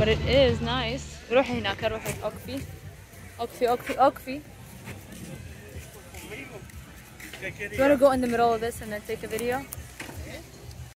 but it is nice. روحي هناك روحي اوقفي اوقفي اوقفي اوقفي you want to go in the middle of this and then take a video?